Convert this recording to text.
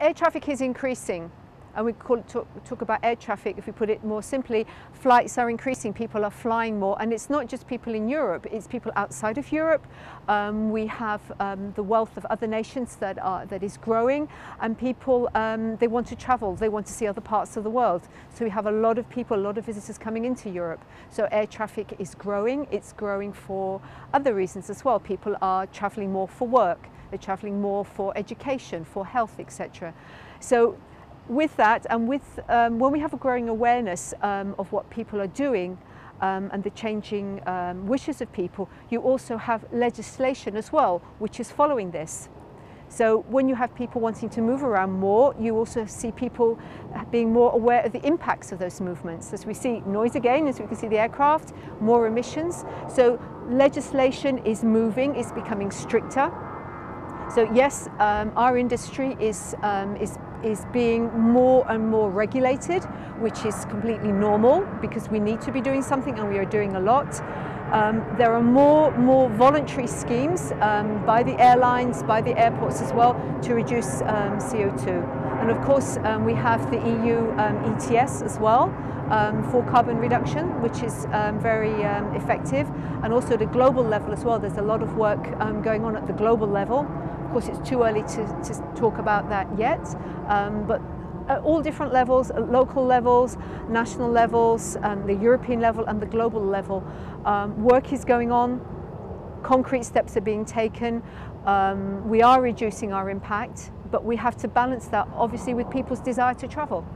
air traffic is increasing and we talk, talk, about air traffic, if we put it more simply, flights are increasing, people are flying more, and it's not just people in Europe, it's people outside of Europe. Um, we have um, the wealth of other nations that, are, that is growing, and people, um, they want to travel, they want to see other parts of the world. So we have a lot of people, a lot of visitors coming into Europe. So air traffic is growing, it's growing for other reasons as well. People are traveling more for work, they're traveling more for education, for health, etc. So with that and with um, when we have a growing awareness um, of what people are doing um, and the changing um, wishes of people, you also have legislation as well, which is following this. So when you have people wanting to move around more, you also see people being more aware of the impacts of those movements. As we see noise again, as we can see the aircraft, more emissions. So legislation is moving, it's becoming stricter. So yes, um, our industry is, um, is is being more and more regulated, which is completely normal because we need to be doing something and we are doing a lot. Um, there are more, more voluntary schemes um, by the airlines, by the airports as well, to reduce um, CO2. And of course, um, we have the EU um, ETS as well um, for carbon reduction, which is very effective. And also at the global level as well. There's a lot of work going on at the global level course, it's too early to, to talk about that yet, um, but at all different levels, at local levels, national levels, the European level and the global level, um, work is going on, concrete steps are being taken, um, we are reducing our impact, but we have to balance that obviously with people's desire to travel.